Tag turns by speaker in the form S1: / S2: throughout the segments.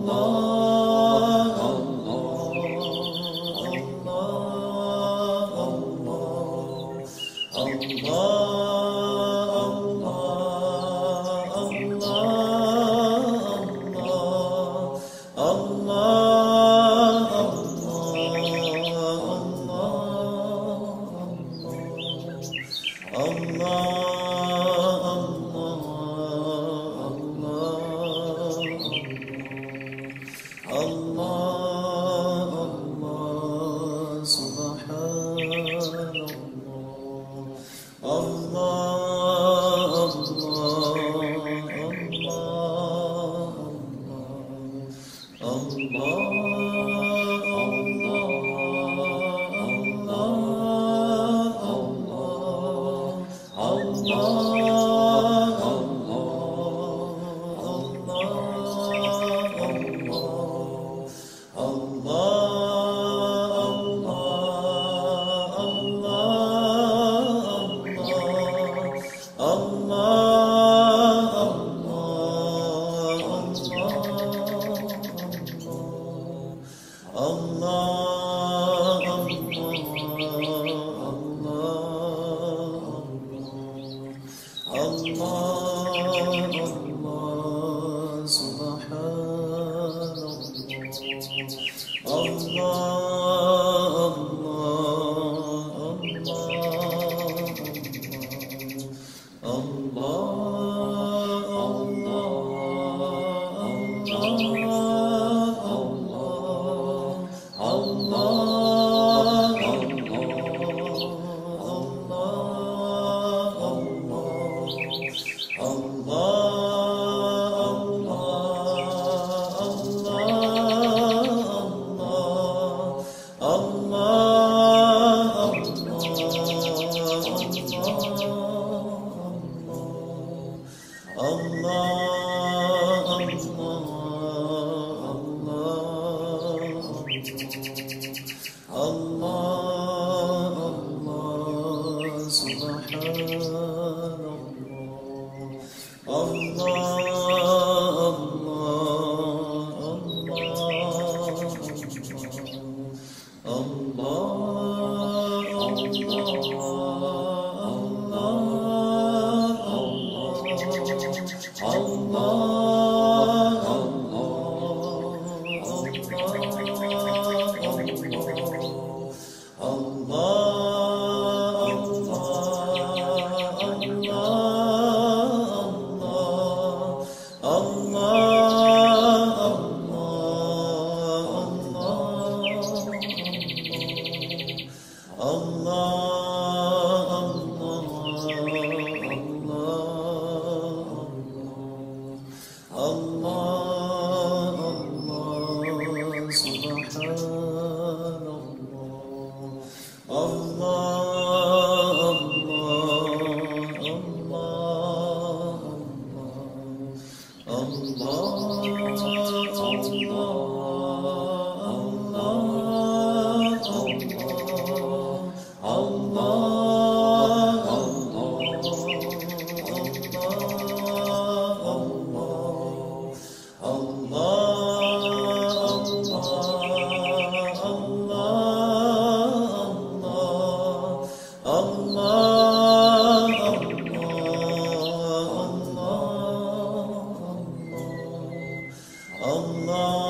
S1: Allah Allah.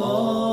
S1: Allah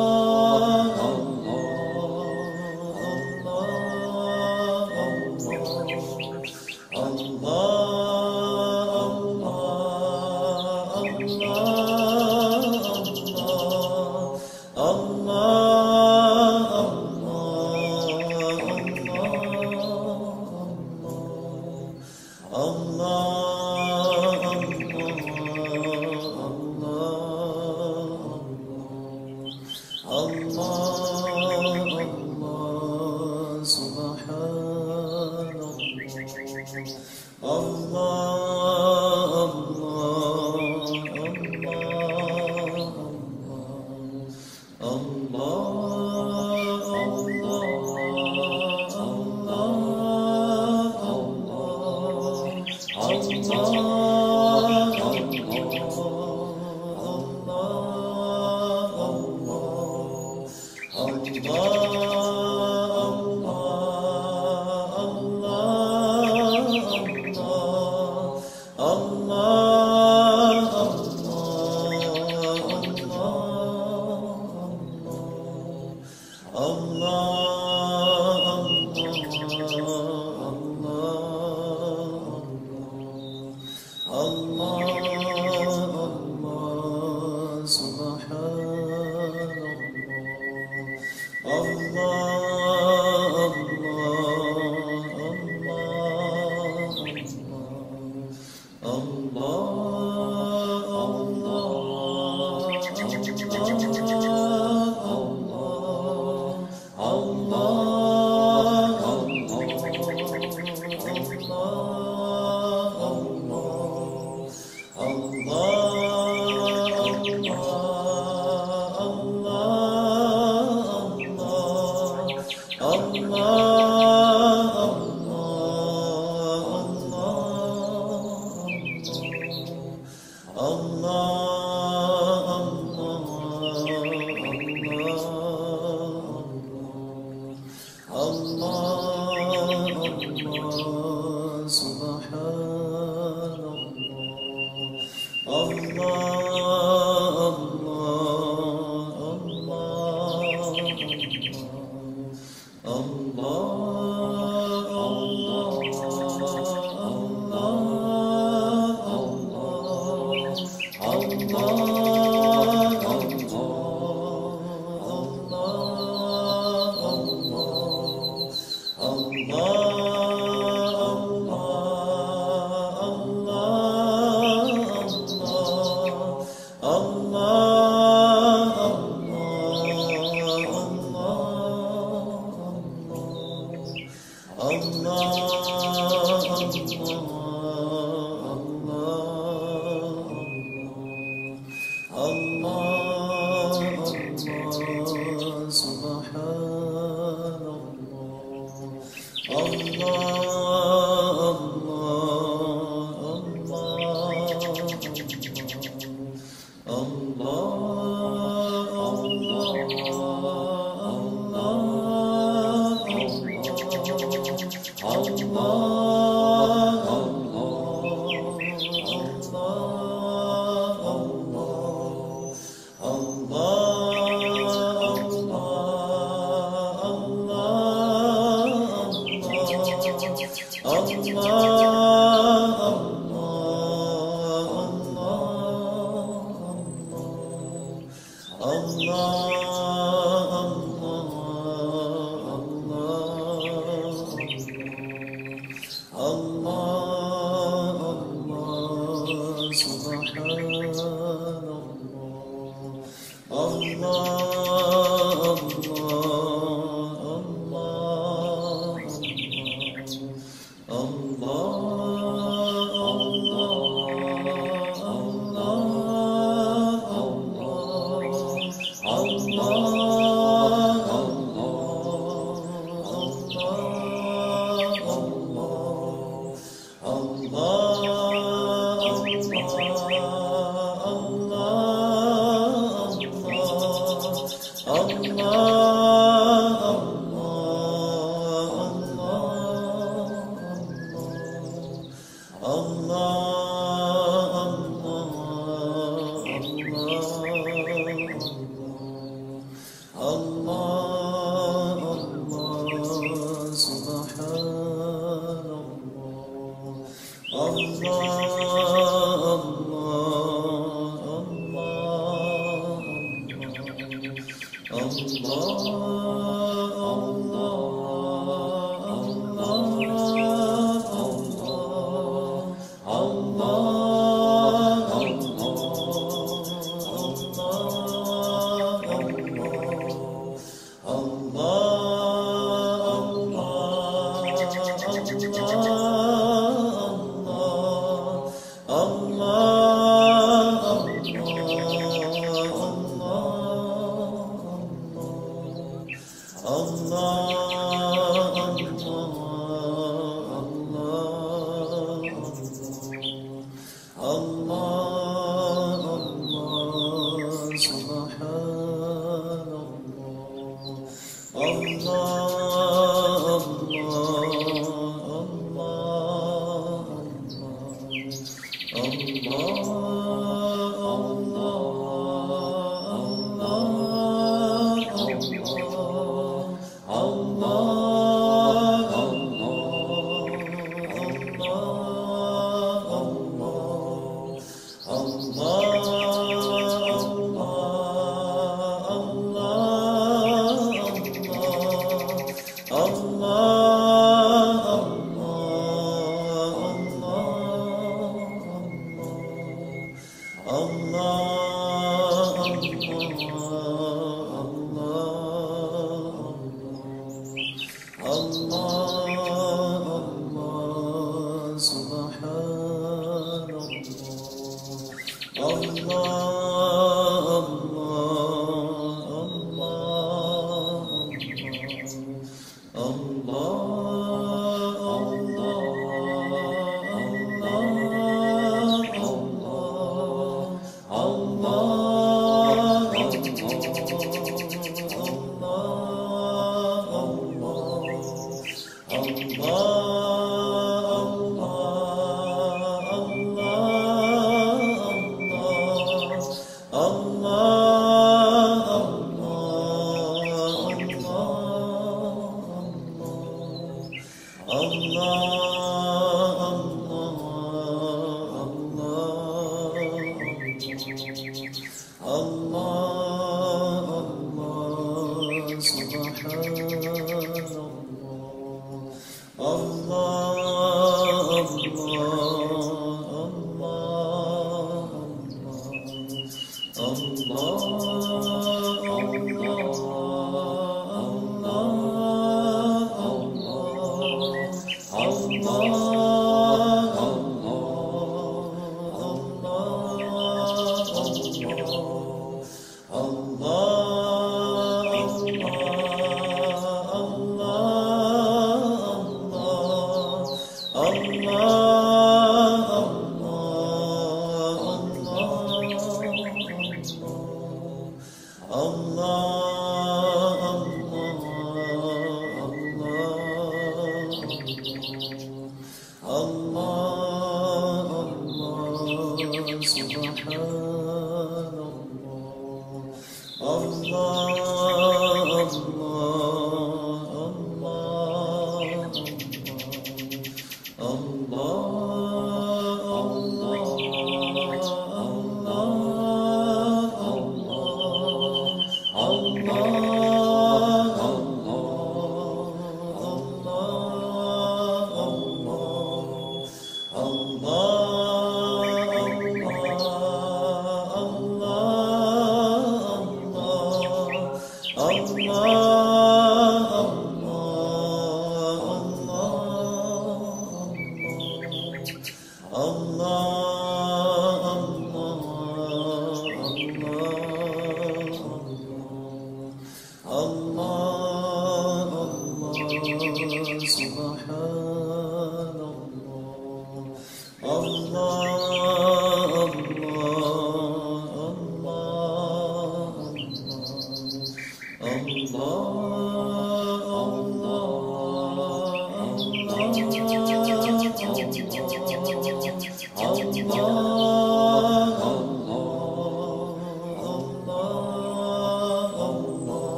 S1: الله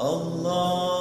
S1: الله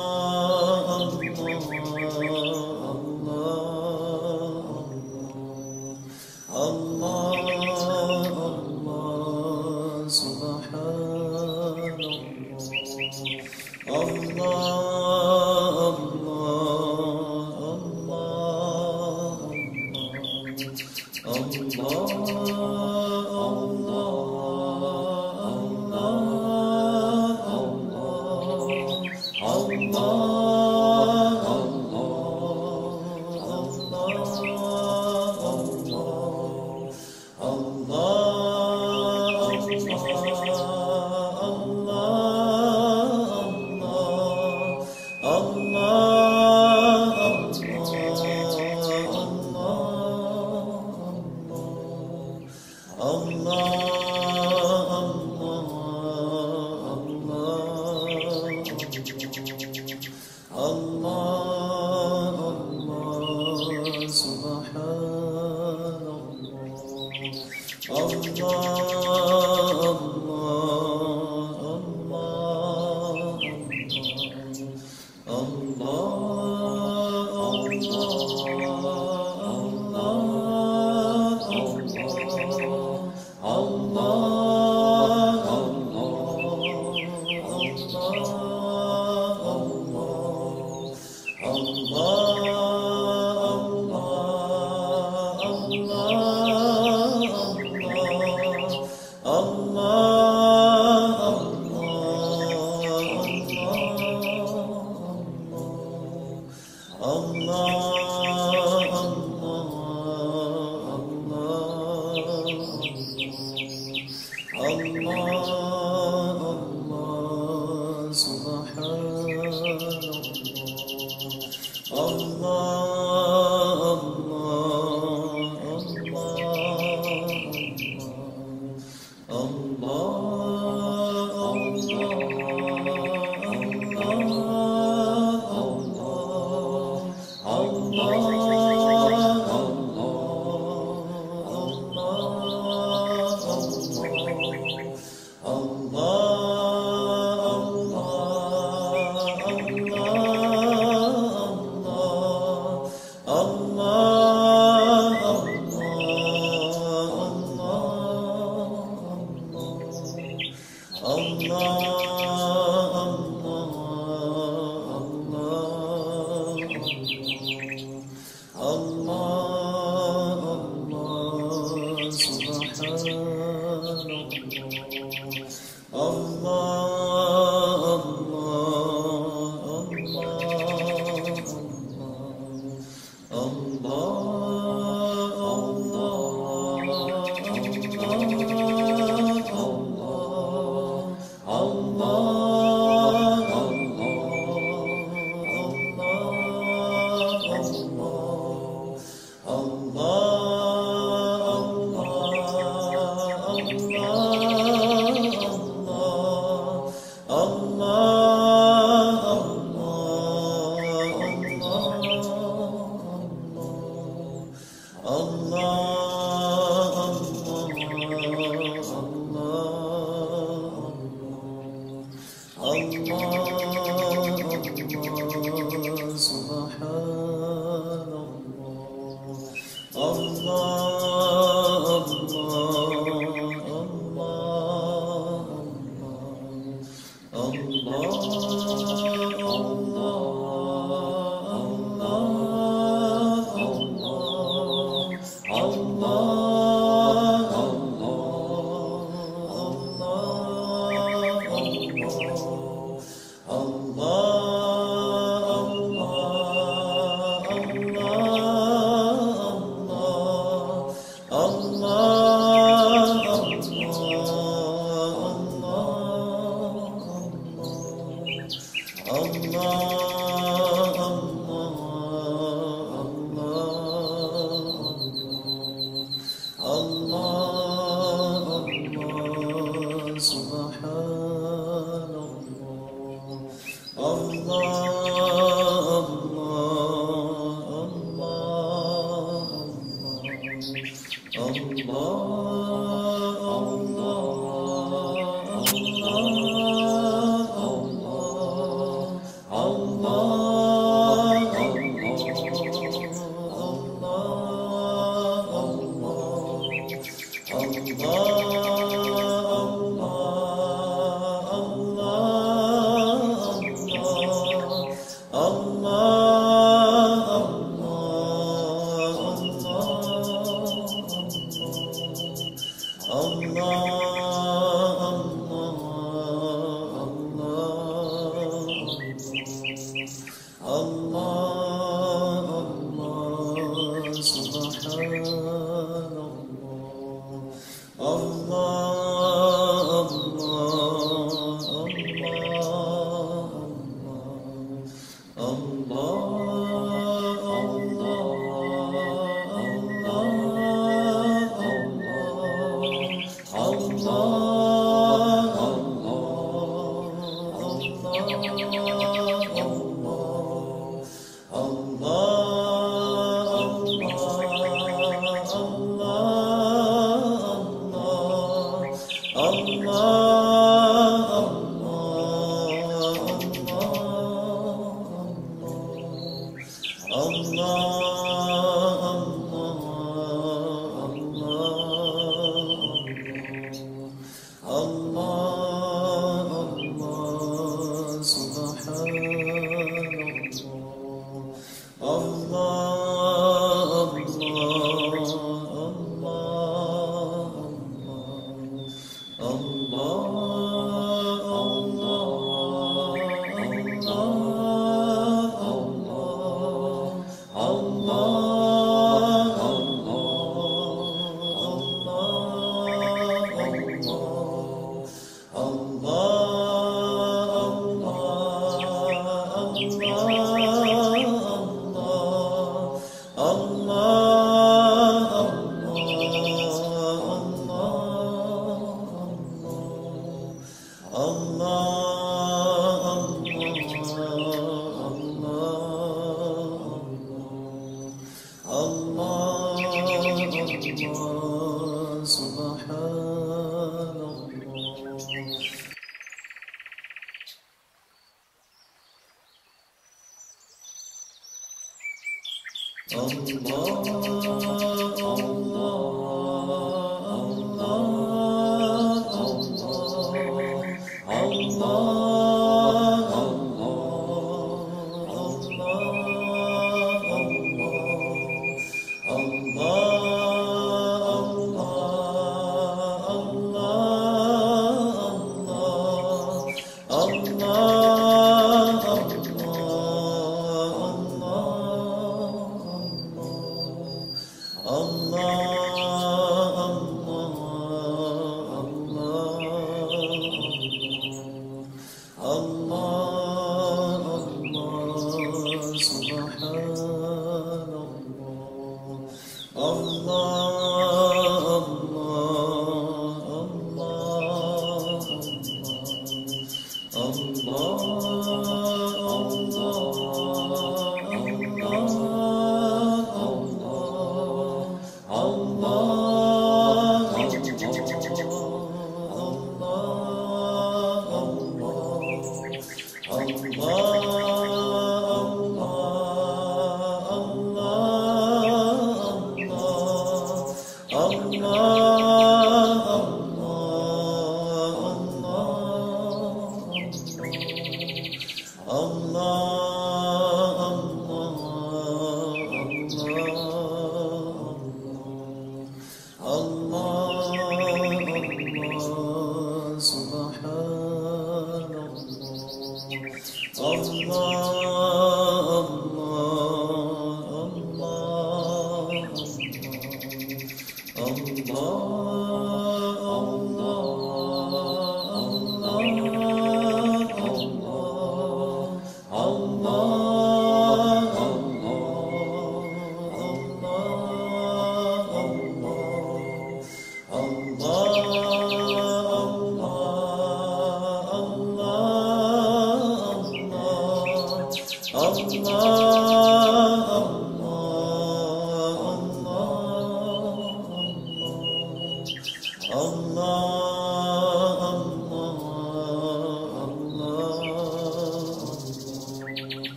S1: Allah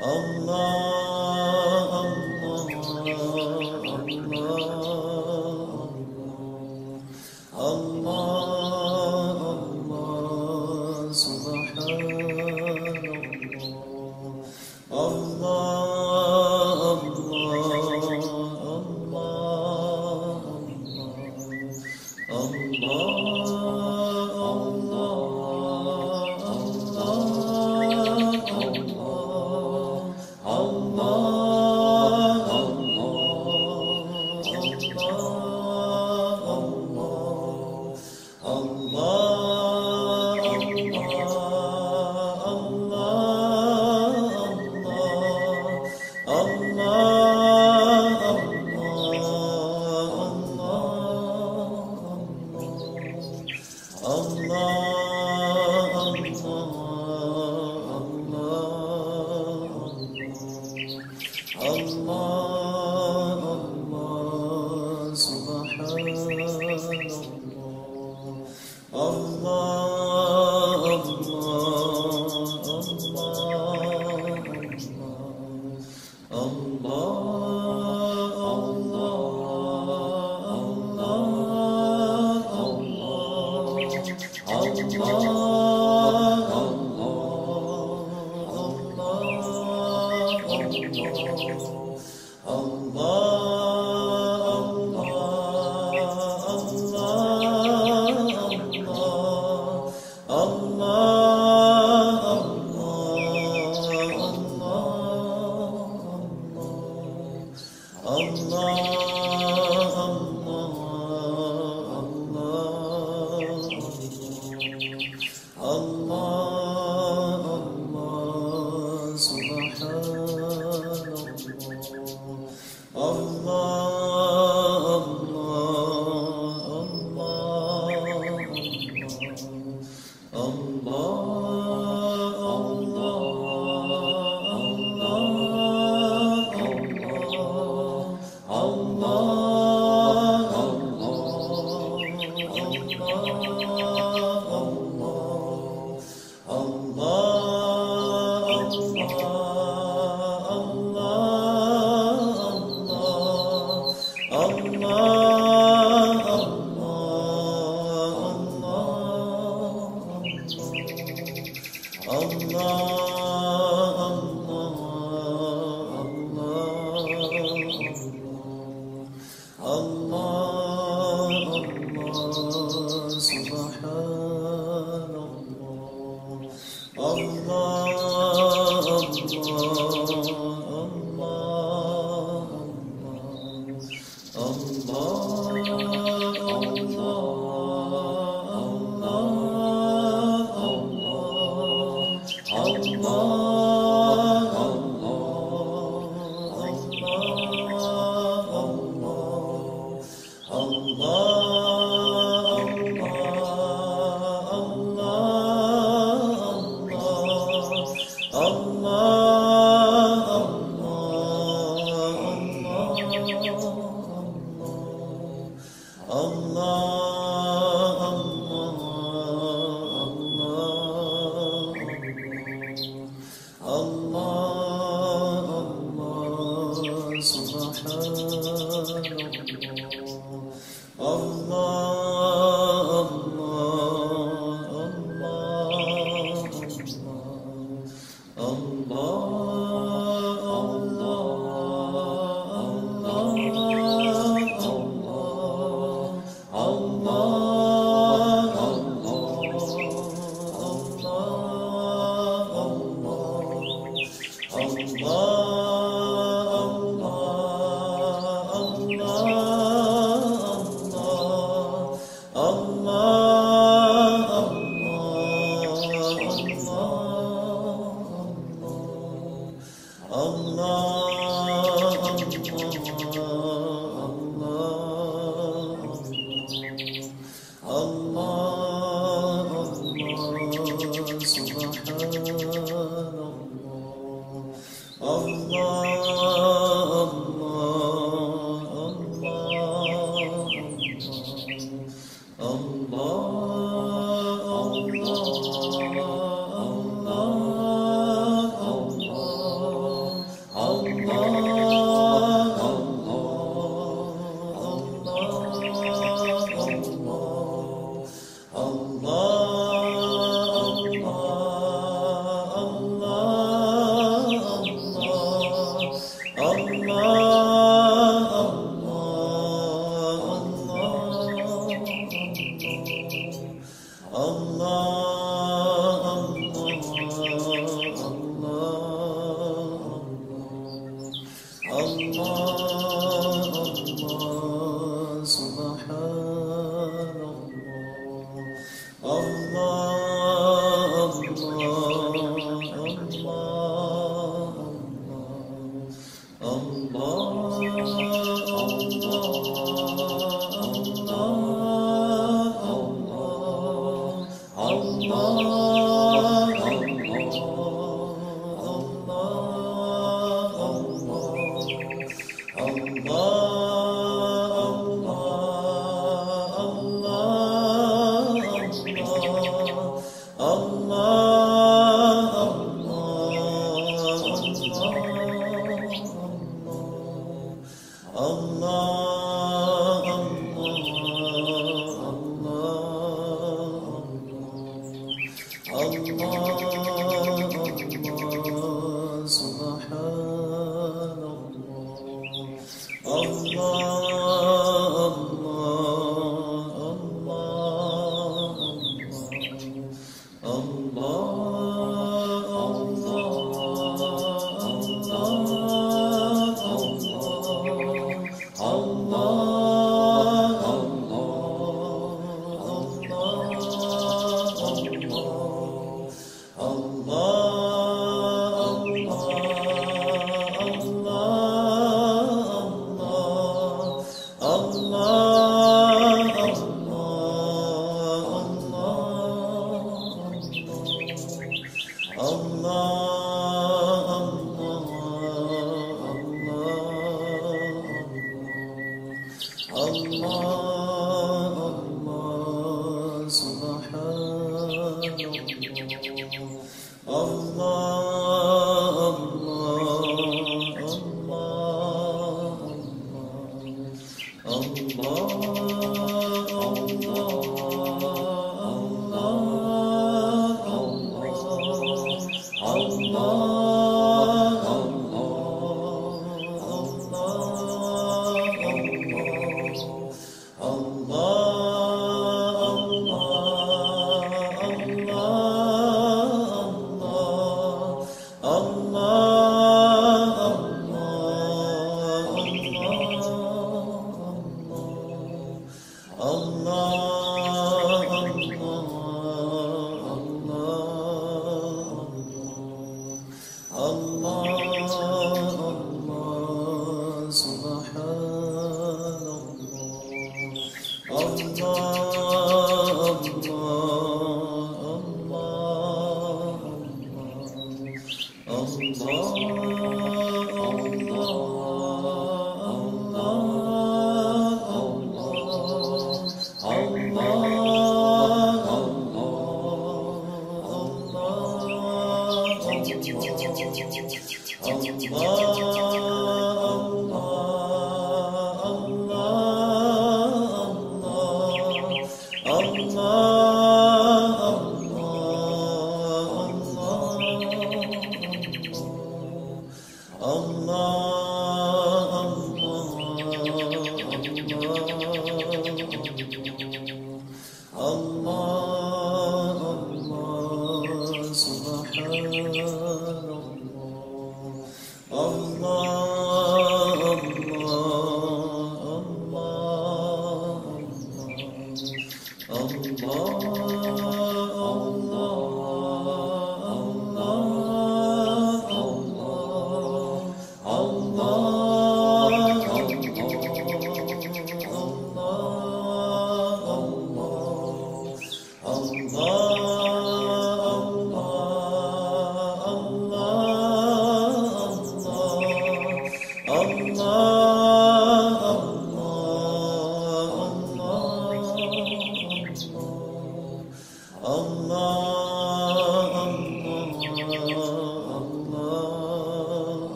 S1: Allah.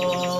S1: الله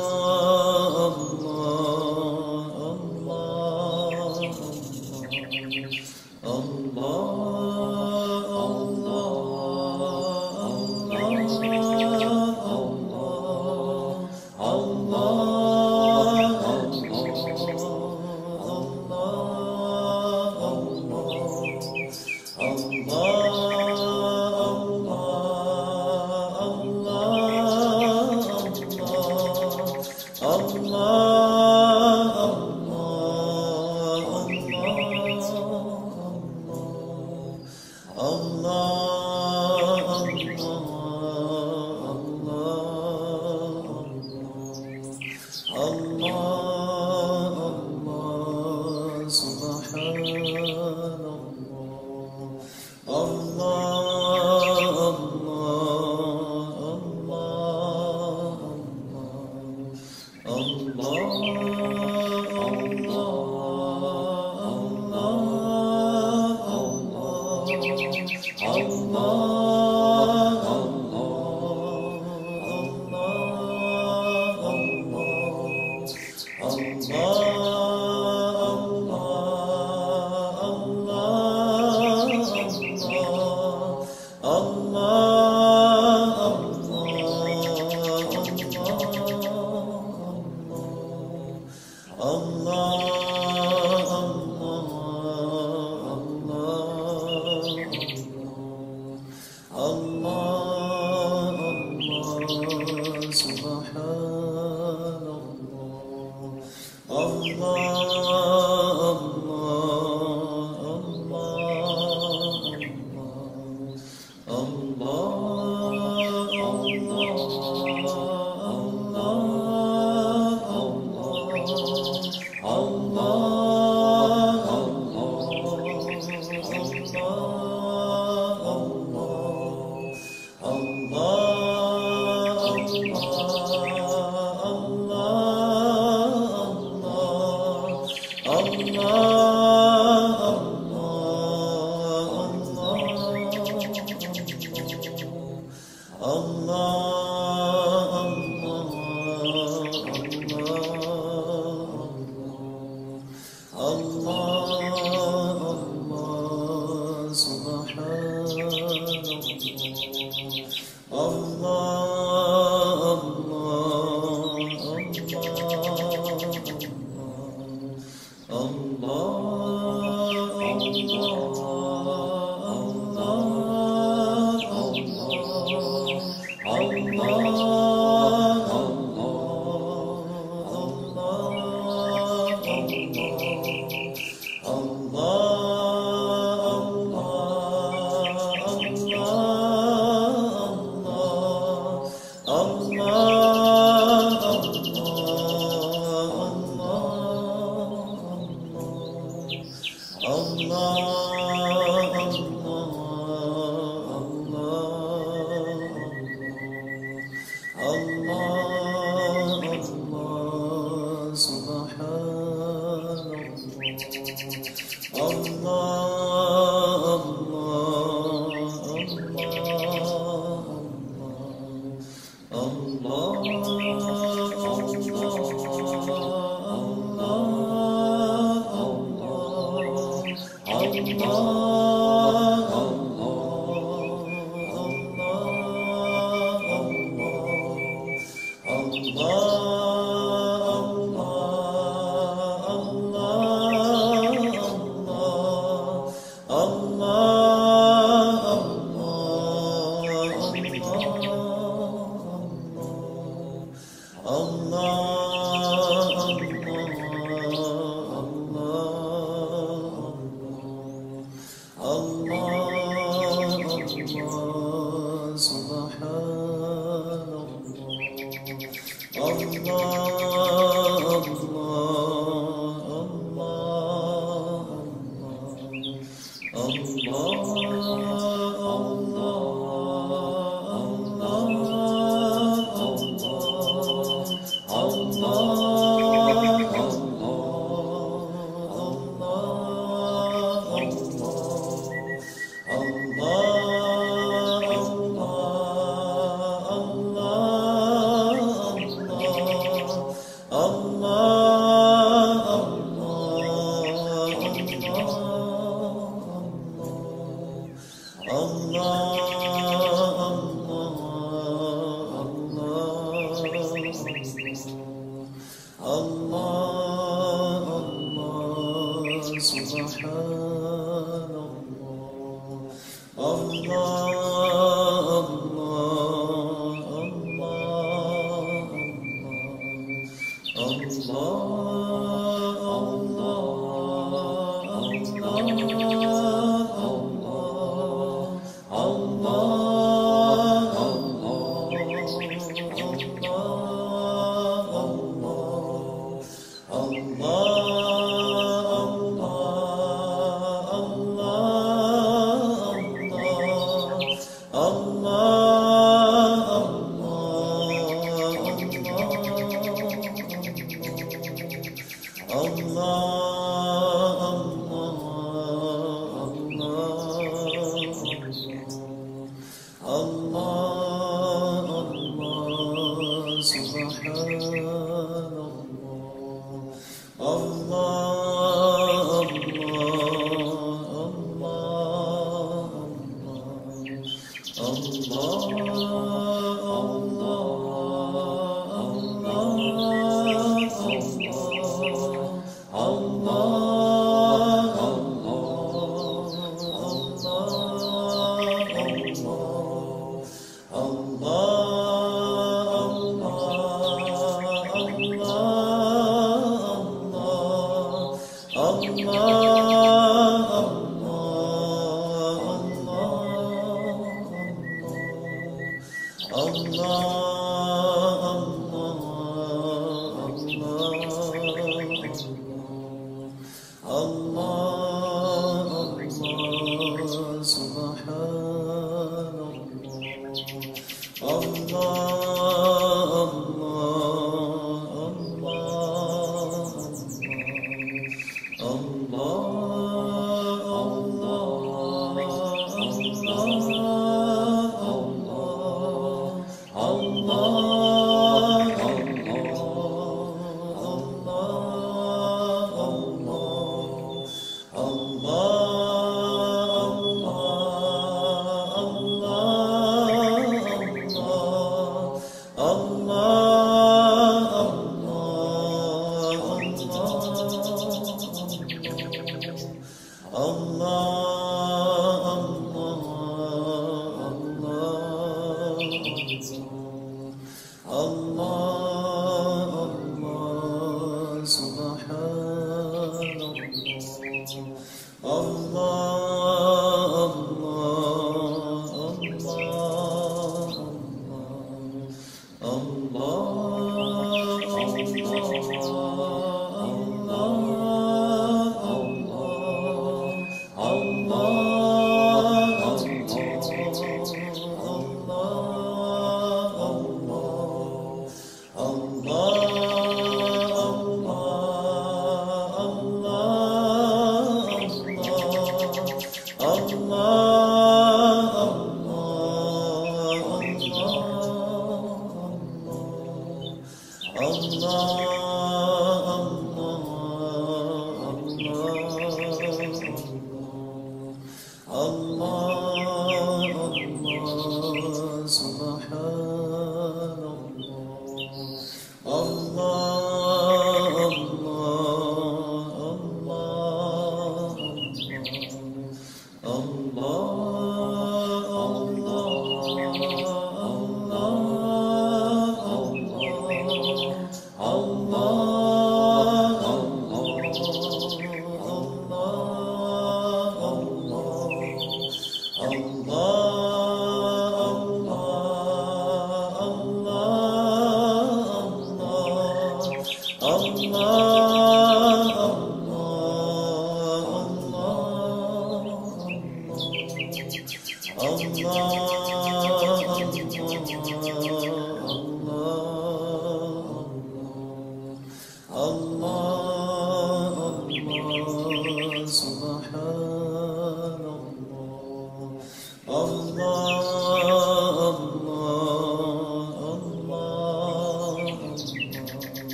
S1: الله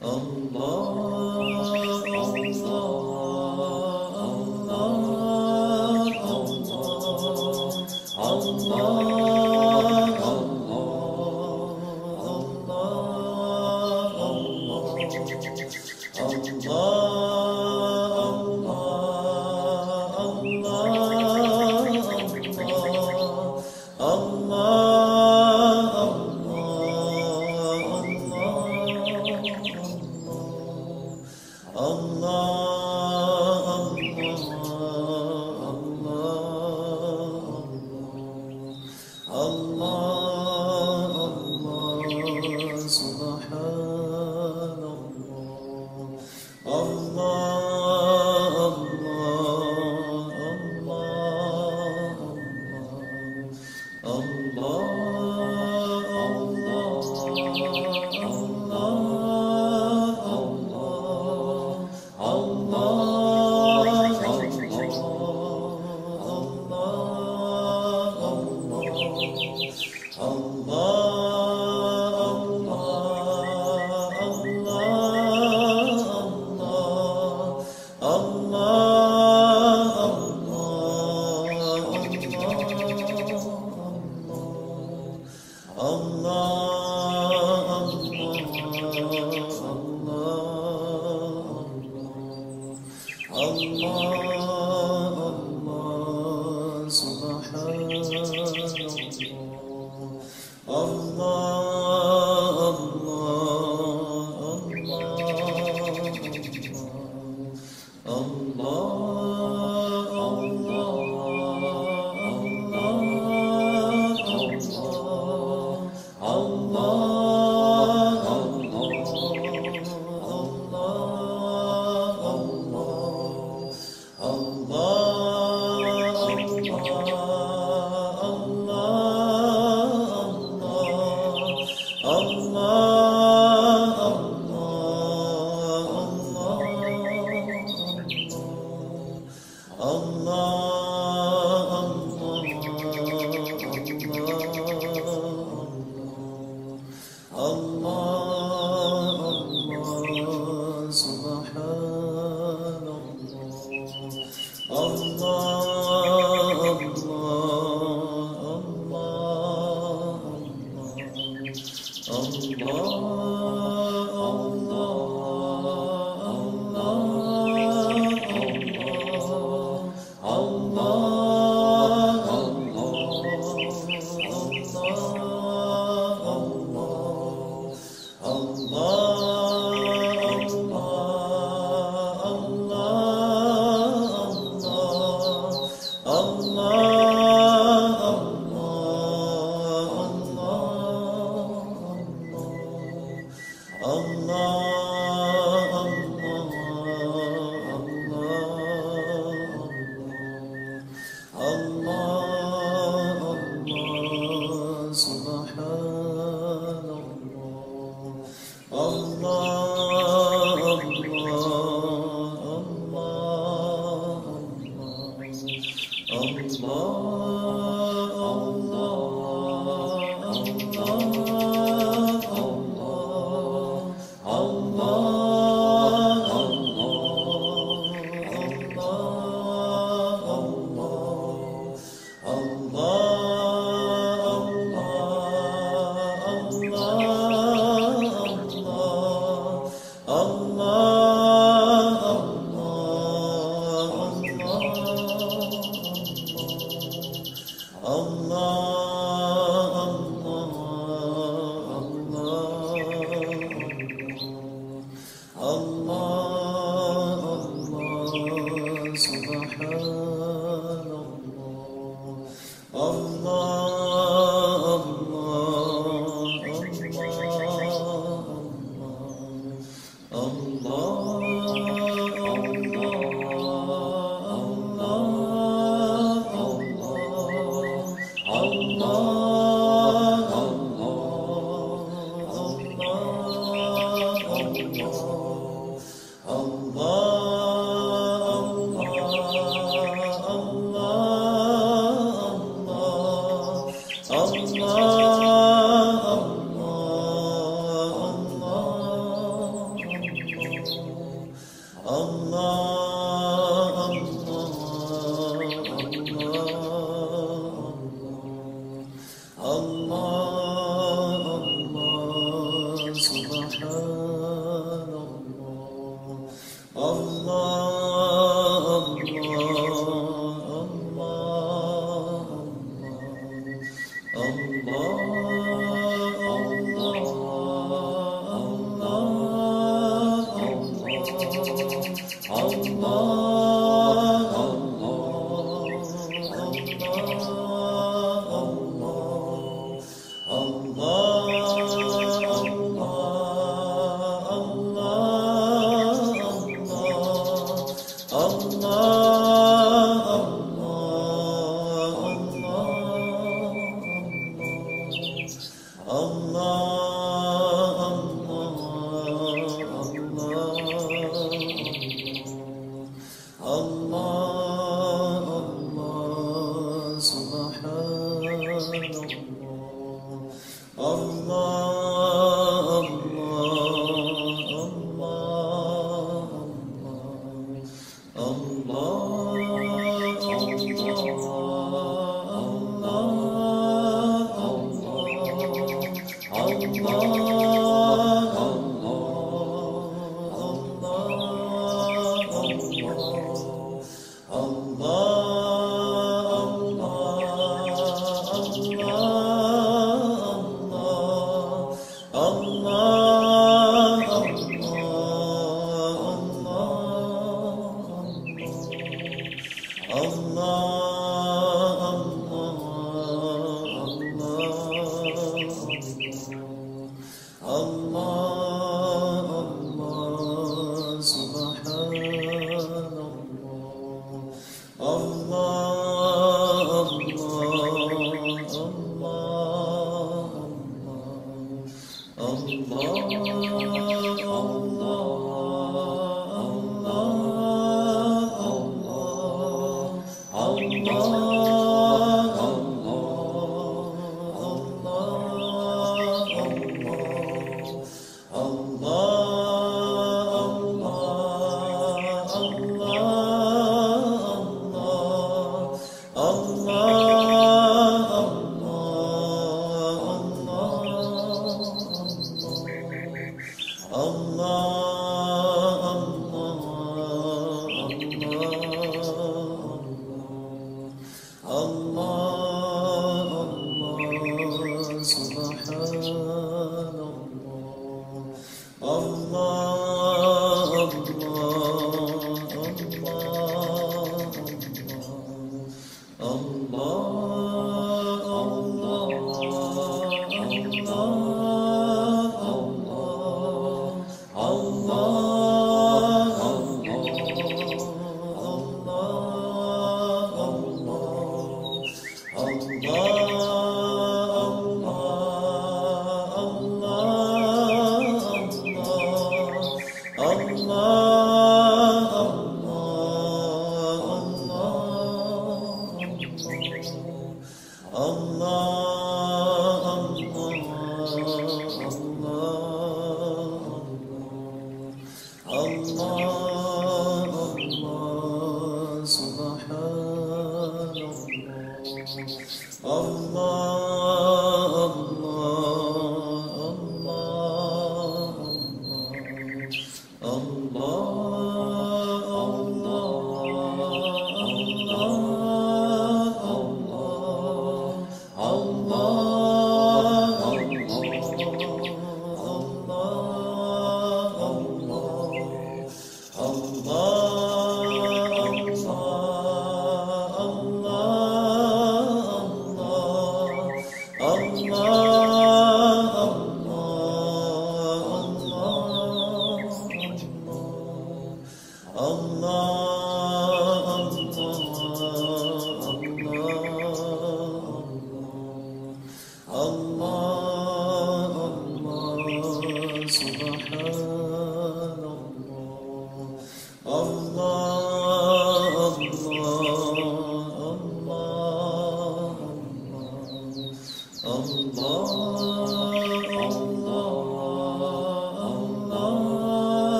S1: 哦。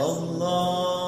S1: Allah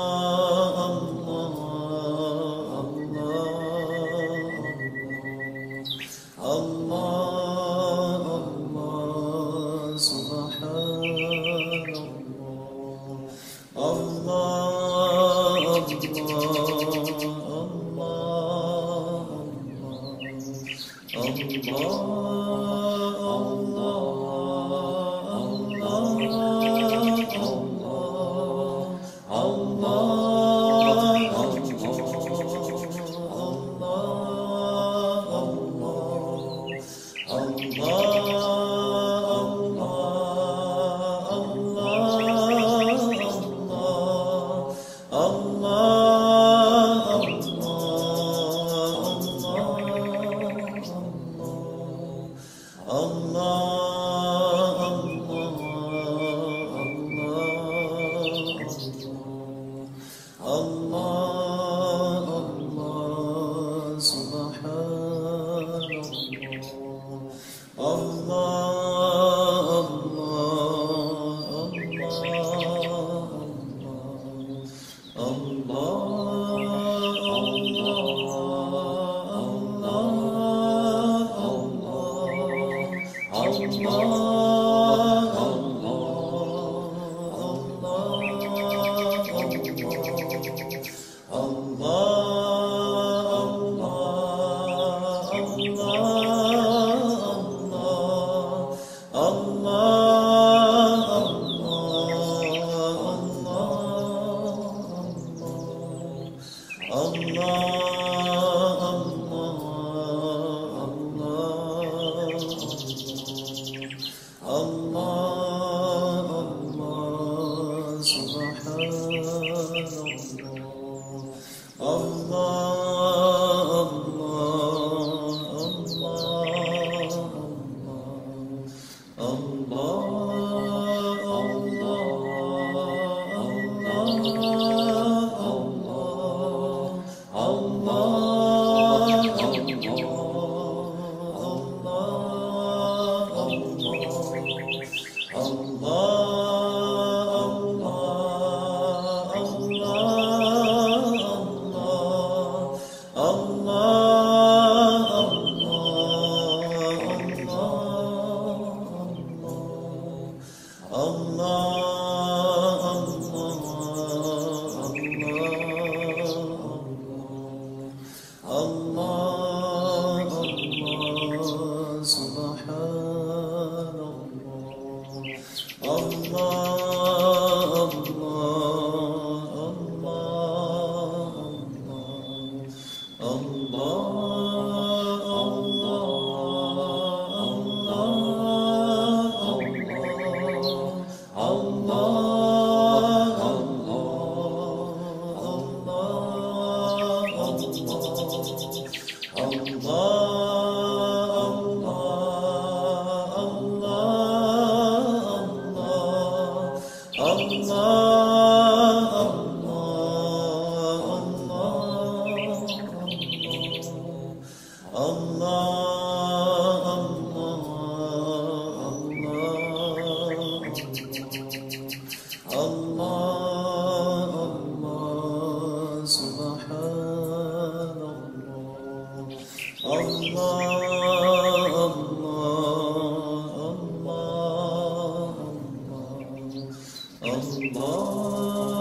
S1: Allah